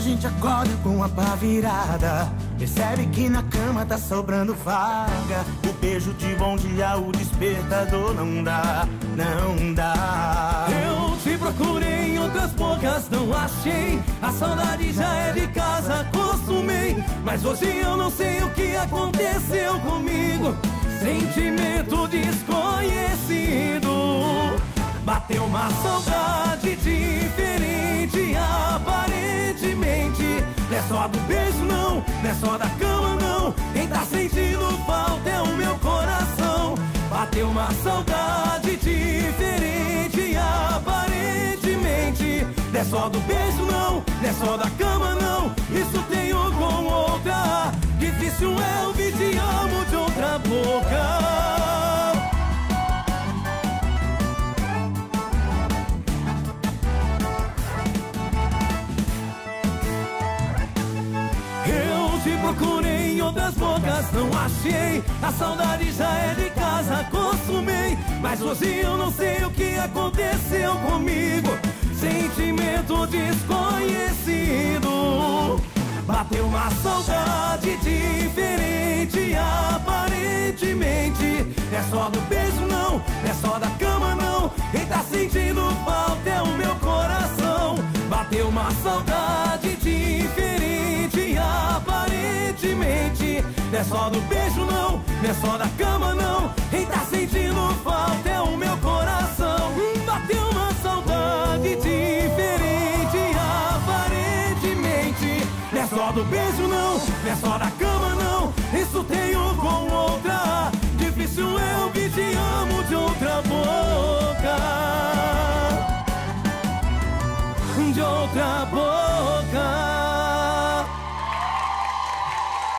a gente acorda com a pá virada. Percebe que na cama tá sobrando vaga. O beijo de bom dia, o despertador não dá, não dá. Eu te procurei em outras bocas, não achei. A saudade já é de casa, acostumei. Mas hoje eu não sei o que aconteceu comigo. Sentimento desconhecido. Bateu uma saudade diferente, é só da cama, não. Quem tá sentindo falta é o meu coração. Bateu uma saudade diferente, aparentemente. Não é só do beijo, não, não é só da cama, não. Isso tenho com outra. Difícil é ouvir te amo de outra boca. Te procurei em outras bocas, não achei. A saudade já é de casa, acostumei. Mas hoje eu não sei o que aconteceu comigo. Sentimento desconhecido. Bateu uma saudade diferente, aparentemente. É só do beijo, não é só da cama, não. Quem tá sentindo falta é o meu coração. Bateu uma saudade Não é só do beijo, não, não é só da cama, não. Quem tá sentindo falta é o meu coração. Bateu uma saudade diferente, aparentemente. Não é só do beijo, não, não é só da cama, não. Isso tenho com outra. Difícil eu que te amo de outra boca. De outra boca.